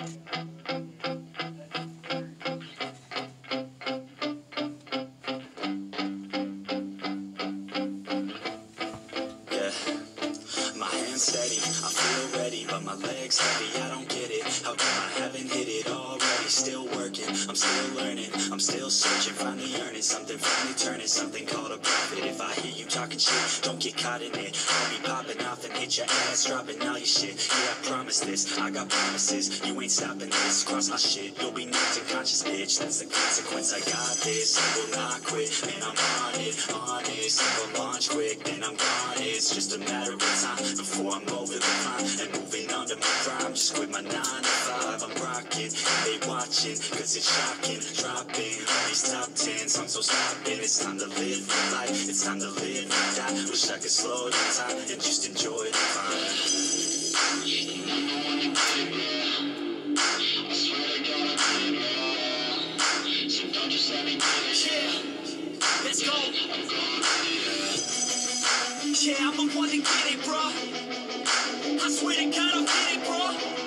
Yeah. My hands steady, I feel ready, but my legs heavy. I don't get it. How come I haven't hit it already? Still working, I'm still learning, I'm still searching, finally earning something, finally turning something called a profit. If I hear you talking shit, don't get caught in it. I'll be popping off and hit your ass, dropping all your shit. Yeah, I promise this, I got promises. You ain't stopping this, cross my shit. You'll be knocked unconscious, bitch. That's the consequence. I got this, I will not quit, and I'm on it, on it. Single launch quick, then I'm gone. It's just a matter of time before I'm over the it's shocking. Dropping all these top tens. I'm so stopping. It's time to live my life, it's time to live and die. Wish I could slow down time and just enjoy the climb. Yeah, let's go. Yeah, I'm the one to get it, bro. I swear to God, I'll get it, bro.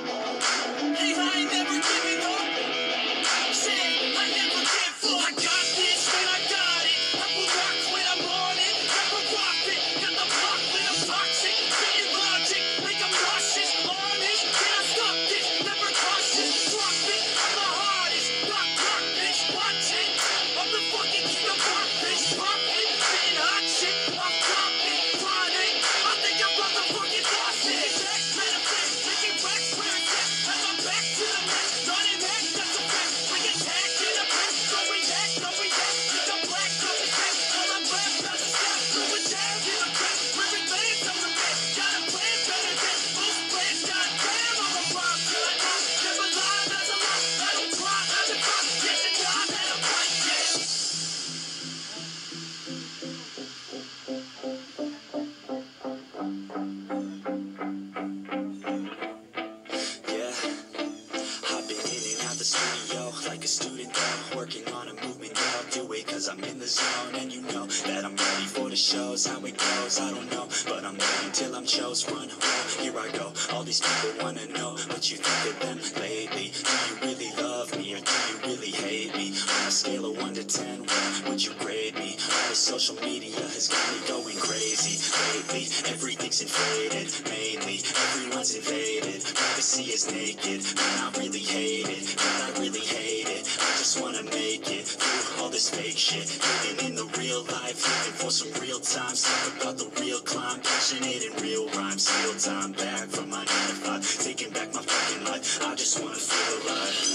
The studio like a student though, working on a movement that I'll do it cause I'm in the zone and you know that I'm ready for the shows. How it goes, I don't know, but I'm ready till I'm chose. Run, roll, here I go. All these people wanna know what you think of them lately. Do you social media has got me going crazy lately. Everything's inflated, mainly everyone's invaded. Privacy is naked, man, I really hate it. Man, I really hate it. I just wanna make it through all this fake shit. Living in the real life, looking for some real time. Talk about the real climb, passionate in real rhymes. Steal time back from my nine to five, taking back my fucking life. I just wanna feel alive.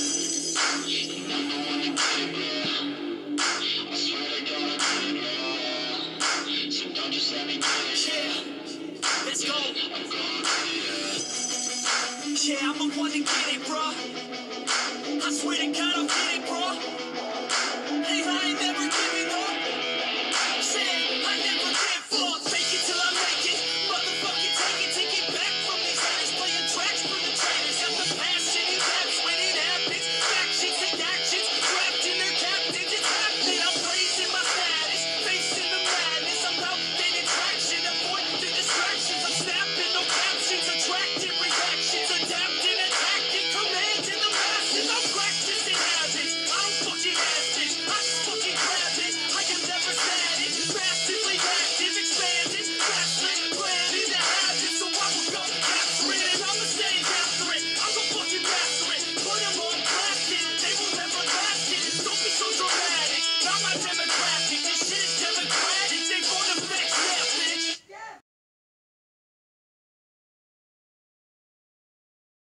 go. Yeah, I'm the one to get it, bro. I swear to God, I'm get it, bro.